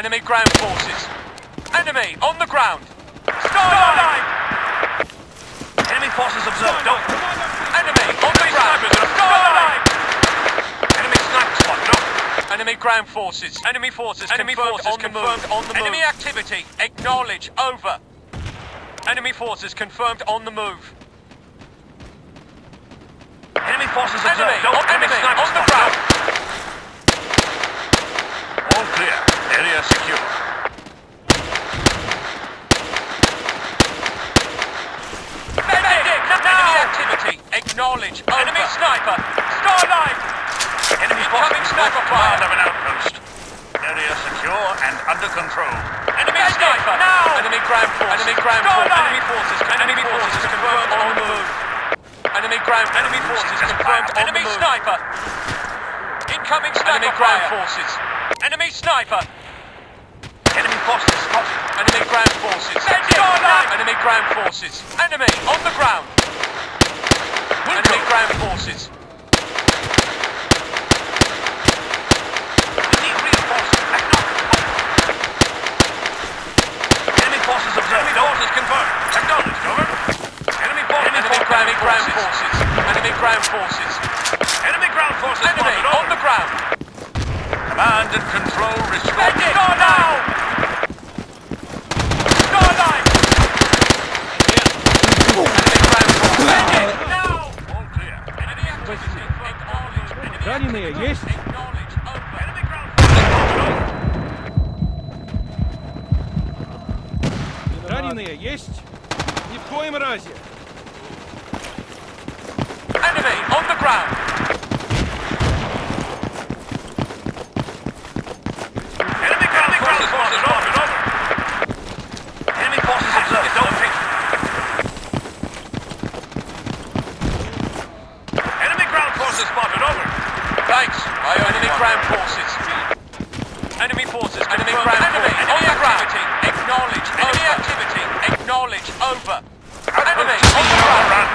Enemy ground forces. Enemy on the ground. Starlight! Enemy forces observed. Enemy on the ground. Starlight! Enemy sniper spot. Nope. Enemy ground forces. Enemy forces. Enemy forces on confirmed on the move. Enemy activity. Acknowledge. Over. Enemy forces confirmed on the move. Enemy forces observed. Enemy, Nope. on, Enemy enemy on the ground. All clear. Area secure. Enemy. Acknowledge. Enemy sniper. Starlight. Enemy Incoming sniper fire. of an outpost. Area secure and under control. Enemy sniper. Now. Enemy ground forces. Enemy ground forces. Enemy forces. Enemy forces confirmed on the move. Enemy ground. Enemy forces confirmed on the move. sniper. Incoming sniper Enemy ground forces. Enemy sniper. Enemy spotted. Enemy ground forces. Enemy ground forces. Enemy on the ground. Enemy ground forces. We need reinforcements. Enemy forces observed. Enemy confirmed. Acknowledged. Over. Enemy forces. Enemy ground, ground forces. Enemy ground forces. Enemy ground forces Enemy on the ground. Command and control restored. Medic now! forces spotted. Over. Раненые есть? Ни в коем разе. Enemy on the ground. Enemy ground forces spotted. Over. Over. Enemy forces observed. Located. Enemy ground forces spotted. Over. Thanks. I enemy ground forces. Enemy forces. Enemy ground enemy. Enemy on the ground. Acknowledge. Enemy activity. Acknowledge. Over. Enemy on the ground.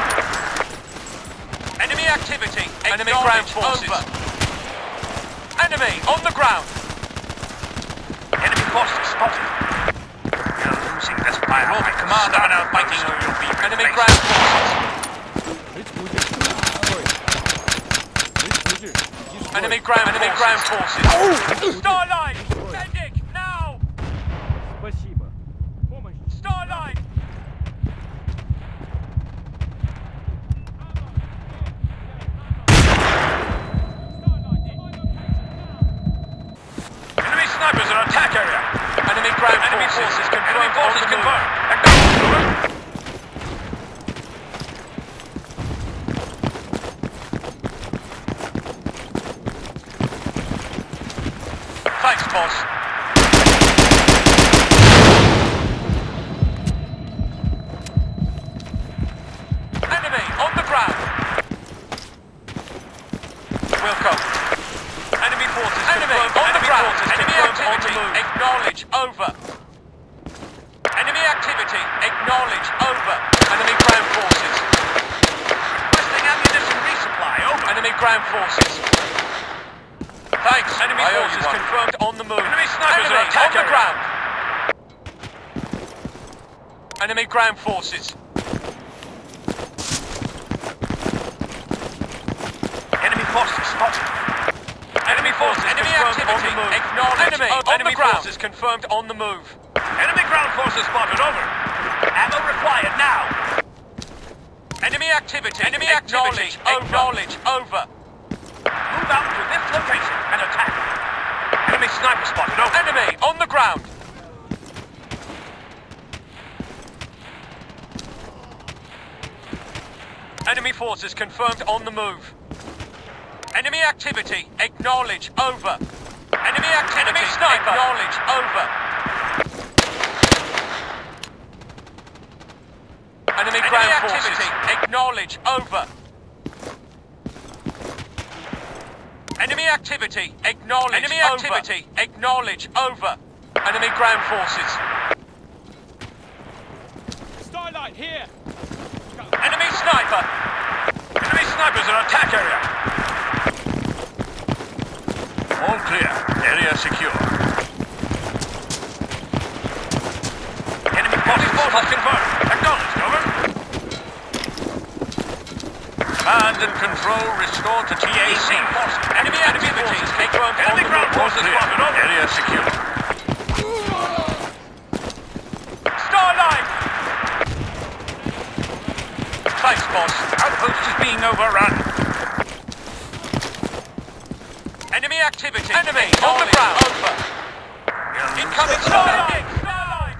Enemy activity. Enemy ground forces. Over. Enemy on the ground. Enemy forces spotted. You're losing this firepower. My command of an outfighting or Enemy ground forces. Enemy ground. Enemy ground forces. Oh! Starlight. Thanks, boss. Enemy on the ground. Wilco. Enemy forces. Enemy on the ground. Enemy activity. Acknowledge. Over. Enemy activity. Acknowledge. Over. Enemy ground forces. Requesting ammunition resupply. Over. Enemy ground forces. Thanks. Enemy I owe you forces one. confirmed on the move. Enemy snipers Enemy are attack on the area. ground. Enemy ground forces. Enemy forces spotted. Enemy forces. Enemy activity. On the move. Enemy on enemy the ground. forces confirmed on the move. Enemy ground forces spotted. Over. Ammo required now. Enemy activity. Enemy activity. Acknowledge. Over. Move out to this location and attack. Enemy sniper spotted. Over. Enemy on the ground. Enemy forces confirmed on the move. Enemy activity. Acknowledge. Over. Enemy activity. Enemy sniper. Acknowledge. Over. Enemy ground forces. Acknowledge. Over. Enemy activity. Acknowledge. Enemy activity. Acknowledge. Over. Enemy ground forces. Starlight here! Enemy sniper! Enemy snipers in attack area. All clear. Area secure. Enemy forces forces confirmed. Acknowledged. Over. Command and control restored to TAC. Enemy activities confirmed on Enemy ground forces spotted. Area secure. Starlight! Thanks, boss. Outpost is being overrun. Enemy activity. Enemy on the ground. Over. Incoming Starlight! Starlight!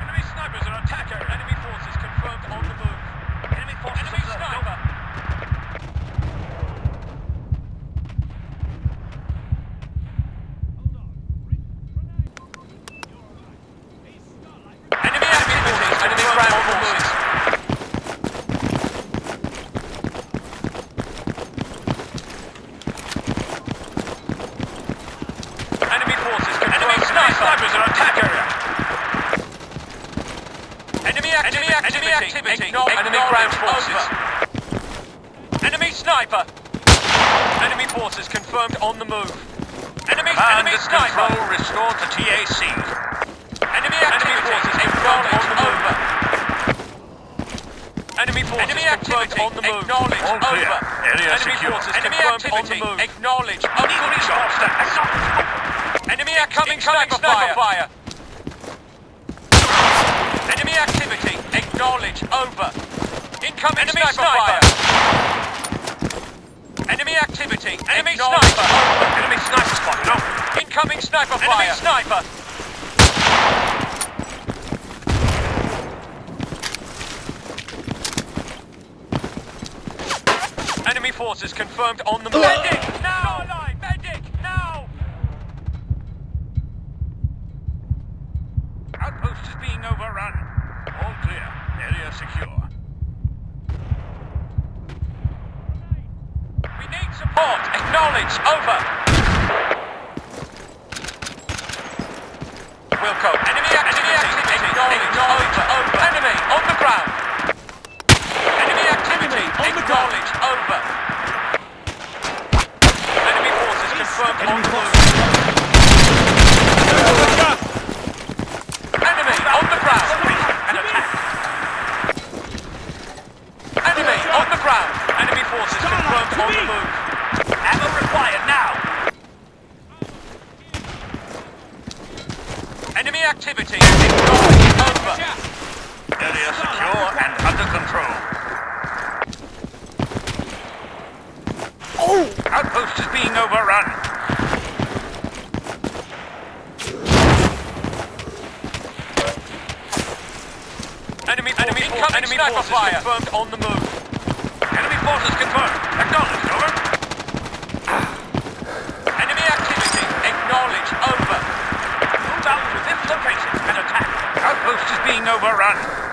Enemy snipers are attack area. Enemy forces confirmed on the move. Enemy forces Enemy observed. sniper! Enemy activities. Enemy ground forces. Enemy forces confirmed. Enemy sniper. snipers are attack area. Enemy activity. Enemy activity. Acknowledge. Enemy ground forces. Enemy sniper. Enemy forces confirmed on the move. Enemy, Command enemy sniper. control restored to TAC. Enemy activity. Enemy Confirmed on the move. Enemy forces Enemy activity. on the move. Acknowledge. All clear. Over. Area enemy secure. forces Enemy confirmed on the move. Acknowledge. Equally shot. Acknowledged. Enemy incoming sniper, fire. fire. Enemy activity. Acknowledge. Over. Incoming enemy sniper, fire. Enemy activity. Enemy sniper. Over. Enemy sniper spotted. Over. Incoming sniper fire. Enemy sniper. Enemy forces confirmed on the move. Secure. We need support. Acknowledge. Over. Wilco. Enemy activity. Acknowledge. Over. Over. Enemy on the ground. Enemy activity. Acknowledge. Over. Enemy forces confirmed on the move. Enemy on the ground. An attack. Enemy on the ground. Enemy forces confirmed on the move. Ammo required now. Enemy activity. Acknowledge. Over. Area secure and under control. Oh! Outpost is being overrun. Enemy, enemy, incoming enemy sniper fire. Confirmed on the move. Enemy forces confirmed. Acknowledged. Over. Enemy activity. Acknowledge. Over. Move location and attack. Outpost is being overrun.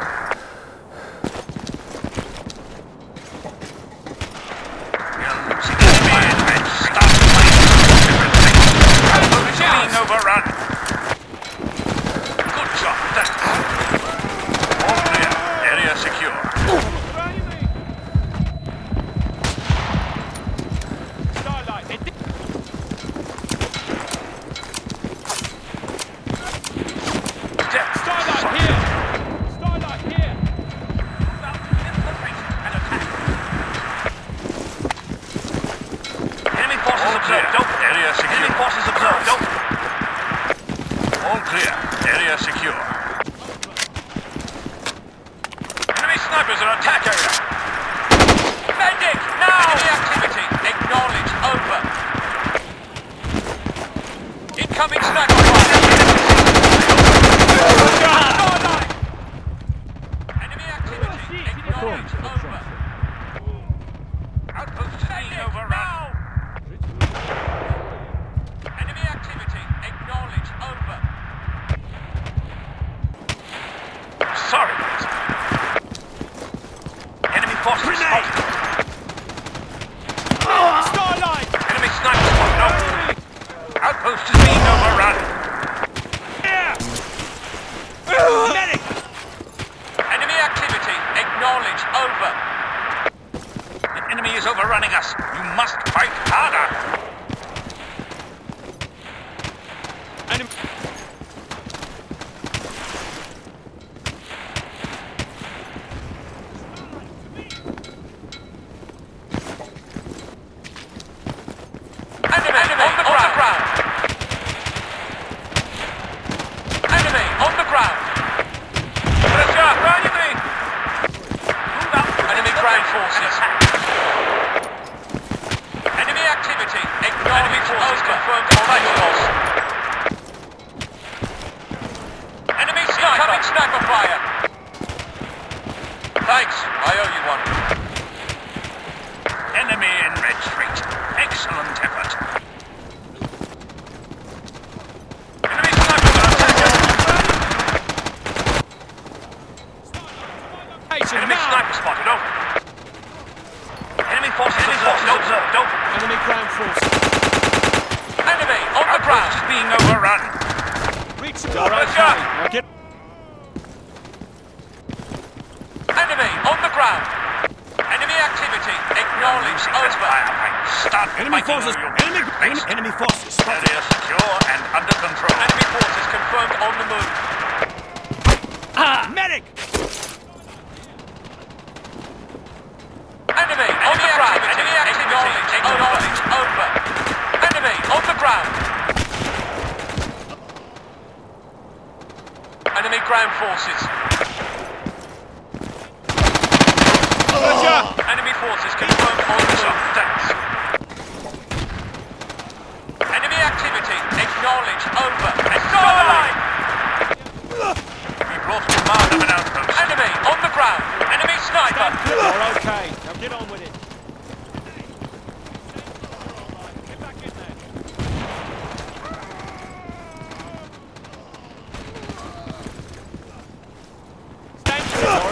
Get. Enemy on the ground. Enemy activity. Acknowledge. Using this Over. Start Enemy forces! Enemy, enemy, enemy forces! Area secure and under control. Enemy forces confirmed on the move. Ah! Medic! Enemy on the ground. Enemy activity. Acknowledge. Over. Enemy on the ground. Enemy ground forces. Roger. Enemy forces confirmed on the Some move. thanks. Enemy activity. Acknowledge. Over. Stop the line! We've lost command of an outpost. Enemy on the ground. Enemy sniper. You're okay. Now get on with it. Get back in there. Stand still. You're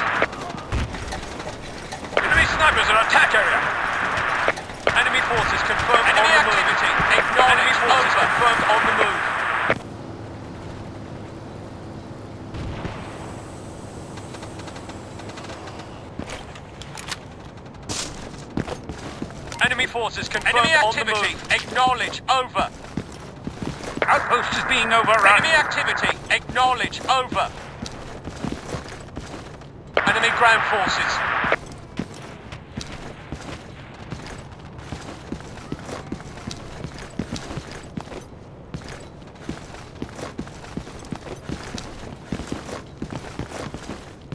Enemy snipers are attack area. Enemy forces confirmed Enemy on the activity. move. Acknowledge. Enemy forces Over. confirmed on the move. Enemy forces confirmed Enemy activity. Acknowledge. Over. Outpost is being overrun. Enemy activity. Acknowledge. Over. Enemy ground forces.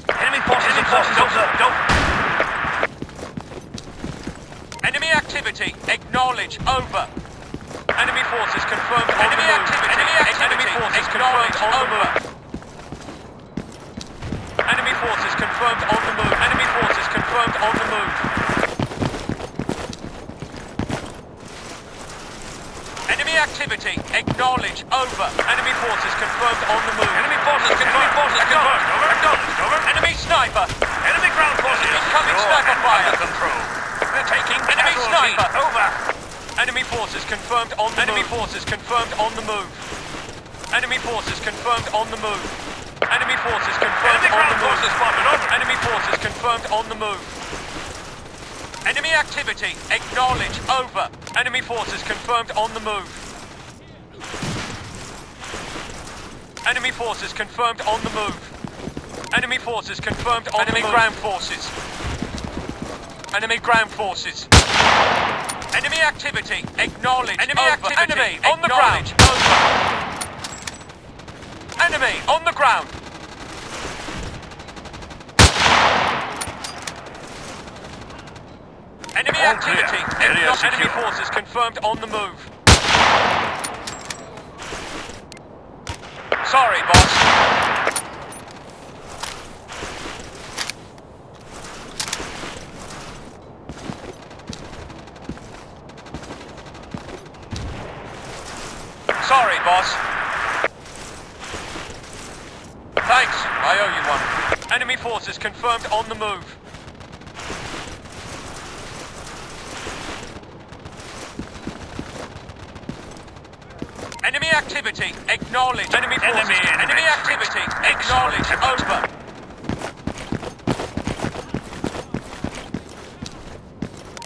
Enemy forces observed. Observed. Over. Enemy activity. Acknowledge. Over. Enemy forces confirmed on enemy the move. Enemy activity. Enemy forces confirmed on the move. Enemy forces confirmed on the move. Enemy forces confirmed on the move. Enemy activity. Acknowledge. Over. Enemy forces confirmed on the move. Enemy forces confirmed. Enemy Forces confirmed. Over. Acknowledged. Over. Enemy sniper. Enemy ground forces. Incoming sniper fire. Control. They're taking Enemy sniper. Over. Enemy forces confirmed on the Enemy move. forces confirmed on the move. Enemy forces confirmed on the move. Enemy forces confirmed Enemy on the move. forces. Enemy forces confirmed on the move. Enemy activity. Acknowledge. Over. Enemy forces confirmed on the move. Enemy forces confirmed on the move. Enemy forces confirmed on Enemy the move. ground forces. Enemy ground forces. Enemy activity. Acknowledge. Enemy Over. activity. Enemy on the ground. Over. Enemy on the ground. Enemy All activity. Area Enemy secure. forces confirmed on the move. Sorry, boss. Boss. Thanks. I owe you one. Enemy forces confirmed on the move. Enemy activity. Acknowledge. Enemy forces. Enemy Enemy activity. Acknowledge. Over.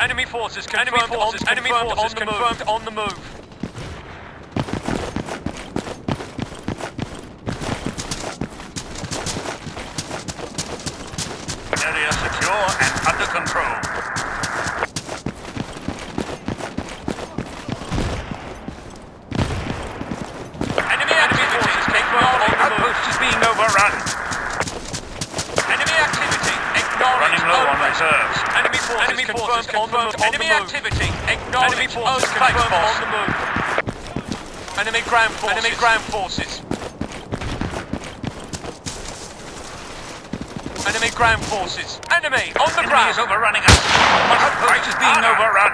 Enemy forces confirmed, enemy forces, on, enemy forces confirmed on the move. Area secure and under control. Enemy activity. Confirmed on the move. Outpost is being overrun. Enemy activity. Acknowledge. Running low on Over. reserves. Enemy forces enemy confirmed, confirmed on enemy activity. Acknowledge. Enemy forces confirmed on the move. Enemy ground forces. Enemy ground forces. Enemy ground forces. Enemy on the Enemy ground. is overrunning us. Outpost is being overrun.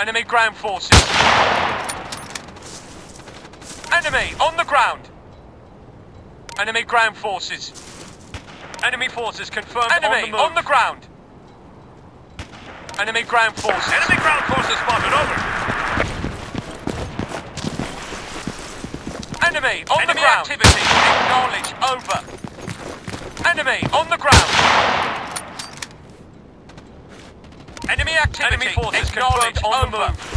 Enemy ground forces. Enemy on the ground. Enemy ground forces. Enemy forces confirmed Enemy on the, ground. Enemy ground forces. Enemy ground forces spotted over. Enemy on Enemy the ground. activity. Acknowledge. Over. Enemy on the ground. Enemy activity. Enemy forces confirmed on the move.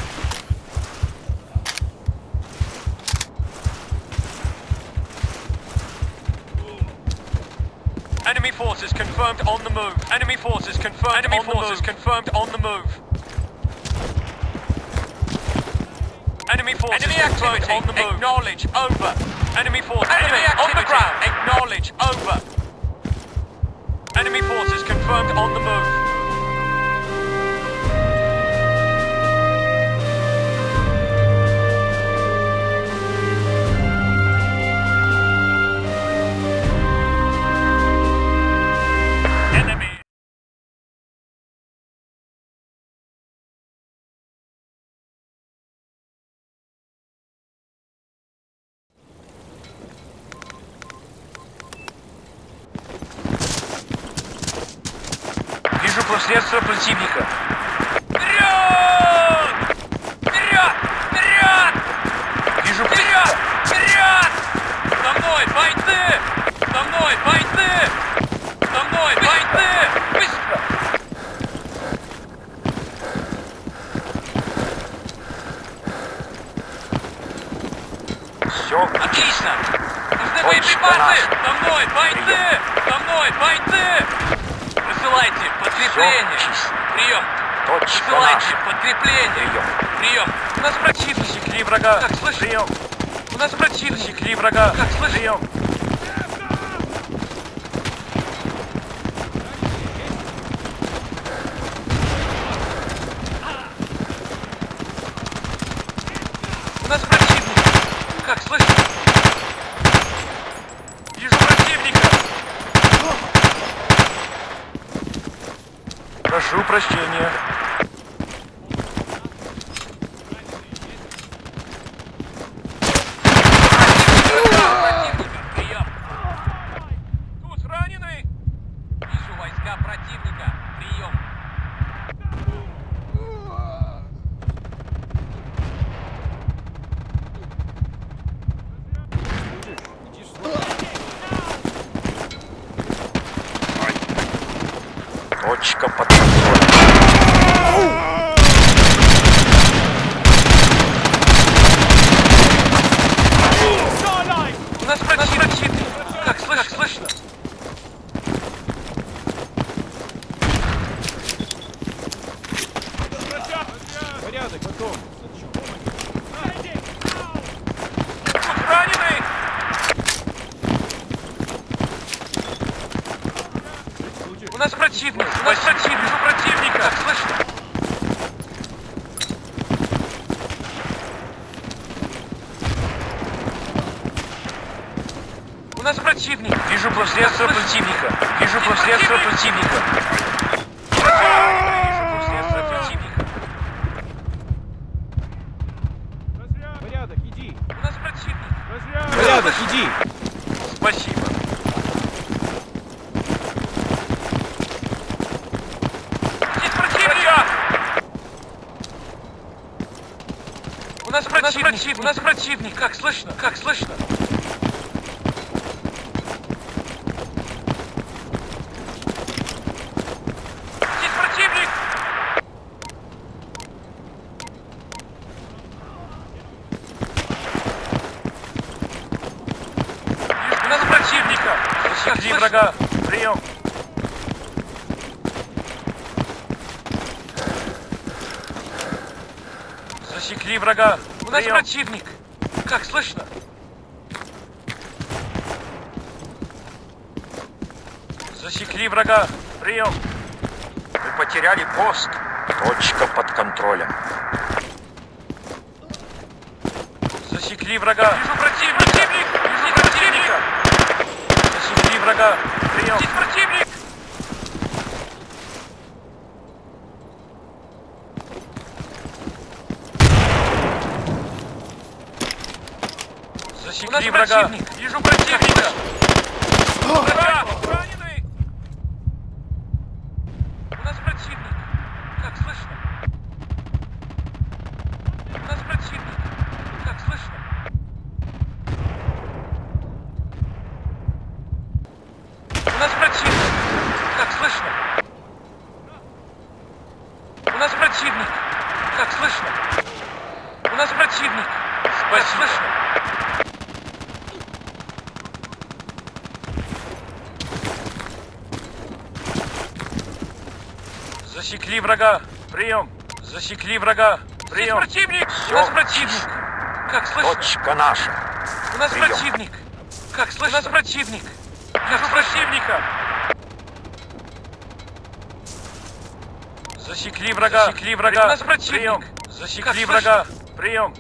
Enemy forces confirmed on the move. Enemy forces confirmed Enemy on forces the move. confirmed on the move. Enemy forces Enemy activity on the move. Acknowledge. Over. Enemy forces. Enemy activity. on the ground. Acknowledge. Over. Enemy forces confirmed on the move. Все. Отлично! Нужны Точно боеприпасы! наш. За мной, бойцы! За мной, бойцы! Высылайте подкрепление! Прием! Точка Высылайте наша. подкрепление! Прием. Прием! У нас противник! Засекли врага. Как слышишь? Прием. У нас противник! Засекли врага. Как слышишь? Прием. Иди. Спасибо. Здесь противник! У нас противник! У нас противник! Как слышно? Как слышно? Здесь противник! У нас противника! Засекли врага! Прием! Врага! У нас противник! Как слышно? Засекли врага! Прием! Мы потеряли пост. Точка под контролем. Засекли врага! Вижу противник! Противник! Вижу противника! Засекли врага! Прием! Здесь противник! Вижу противника! Засекли врага! Прием! Засекли врага! Прием! противник! У нас противник! Как слышно? Точка наша. У нас Прием. противник! Как слышно? У нас противник! Вижу противника! Засекли врага! Засекли врага! У нас противник! Прием! Засекли врага! Прием!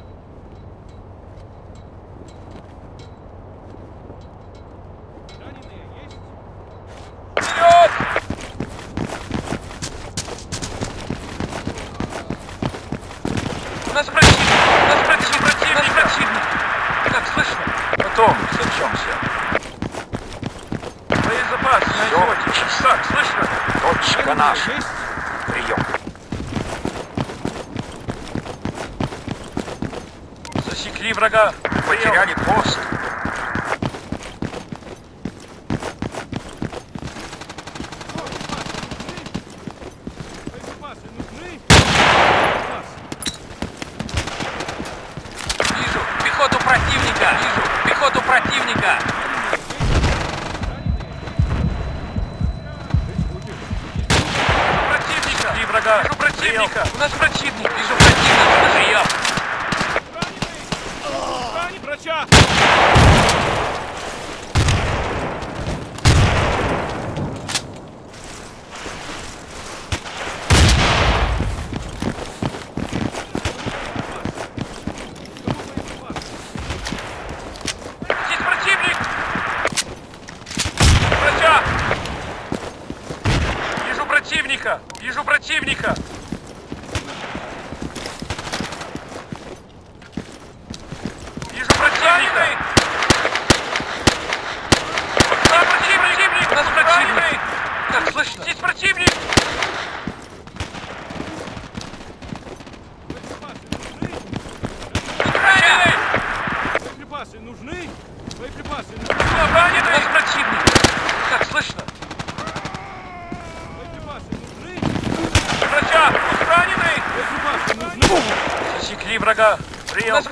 Прием!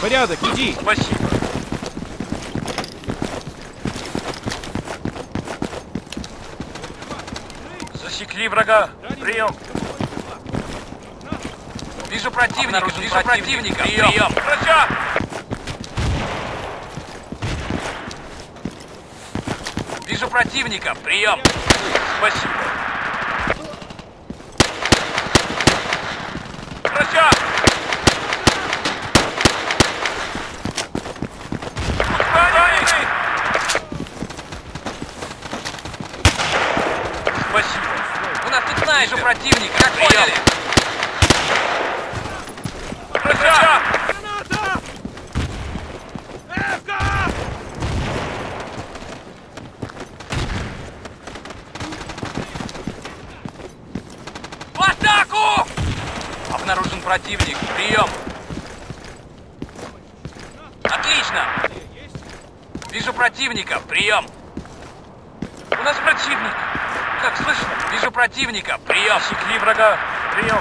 Порядок, иди! Спасибо. Засекли врага. Прием. Вижу противника. Вижу противника. Прием. Врача! Вижу противника. Прием. Спасибо. Врача! Раненый! Вижу противника. Как поняли? Прощай! Граната! Эвка! В атаку! Обнаружен противник. Прием. Отлично. Вижу противника. Прием. У нас противник. Как слышно? Вижу противника. Прием. Секли врага! Прием!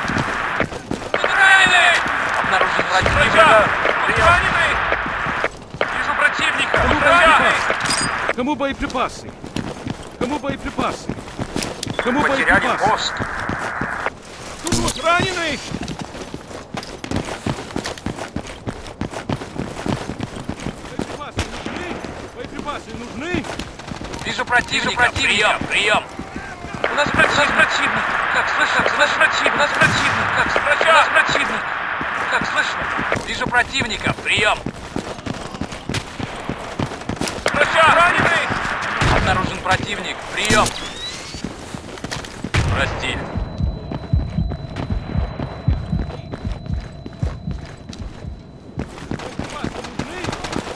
Раненый! Обнаружен противник. Врага! Прием. Раненый! Вижу противника! Кому боеприпасы? Кому боеприпасы? Кому боеприпасы? Кому Потеряли боеприпасы? пост! Тут вот раненый! Боеприпасы нужны? Боеприпасы нужны? Вижу противника. Прием. Прием. У нас противник. противник. Как слышно? У нас противник. Нас противник. Как слышно? Нас противник. Как слышно? Вижу противника. Прием. Прощай! Раненый! Обнаружен противник. Прием. Прости.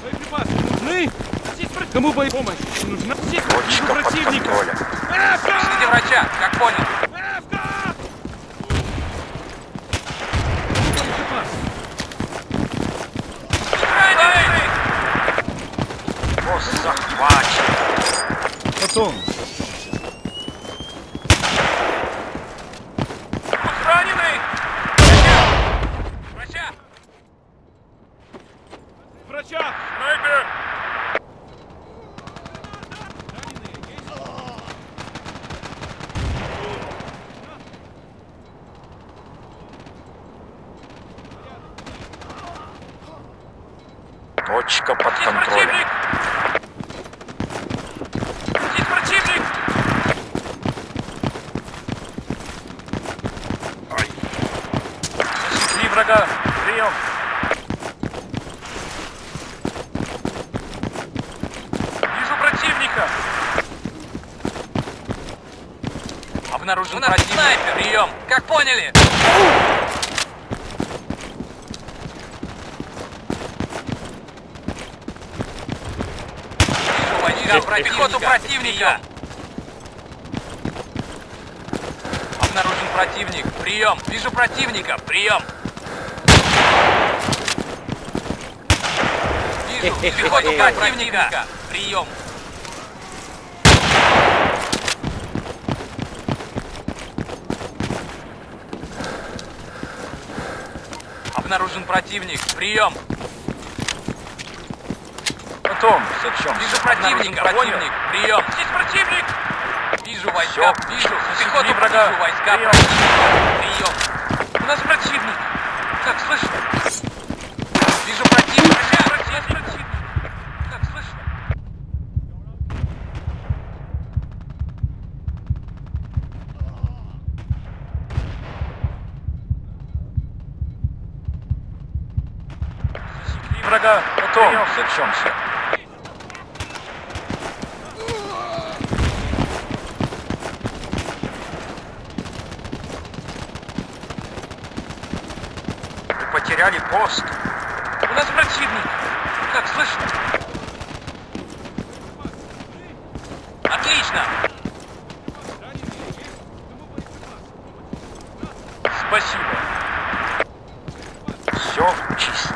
Боеприпасы нужны? Кому боепомощь нужна? Здесь противника! Пришлите врача. Как понял? Боеприпасы! Раненый! Пост захвачен! Потом. Раненый! Врача! Врача! Снайпер! Точка под Здесь контролем. противник! Здесь противник! Засекли врага! Прием! Вижу противника! Обнаружен противник. Снайпер. Прием. Как поняли? Войска противника. Пехоту противника. Обнаружен противник. Прием. Вижу противника. Прием. Вижу. Пехоту противника. Прием. Обнаружен противник. Прием. Потом сочем. Вижу противника. Противник. Прием. Здесь противник. Вижу войска. Всё. Вижу. Пехоту врага. Вижу войска. Прием. Прием. У нас противник. Как слышно? Вижу противника. Здесь противник. Как слышно? Засекли врага. Вы потеряли пост. У нас противник. Как слышно? Отлично. Спасибо. Все чисто.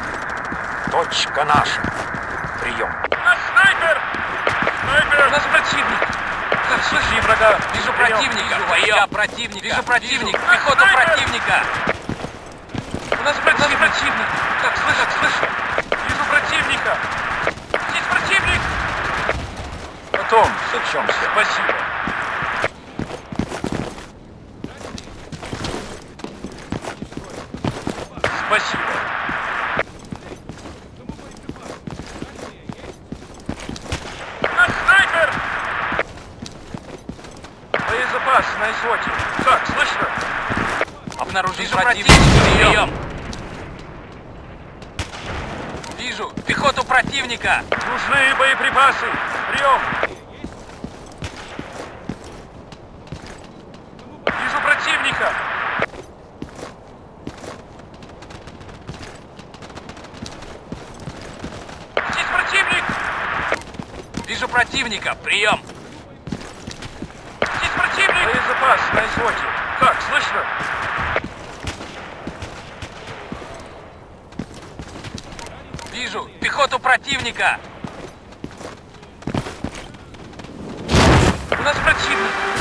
Точка наша. Вижу противника! Я противник! Вижу противник! Пехоту противника! У нас противник! противник! Так, слышу, слышу! Вижу противника! Здесь противник! Потом, сучемся. Спасибо. Противника. Прием! Вижу! Пехоту противника! Нужны боеприпасы. Прием. Вижу противника! Здесь противник! Вижу противника! Прием! Здесь противник! Боезапас на излоте. Как, слышно? Вижу! Пехоту противника! У нас противник!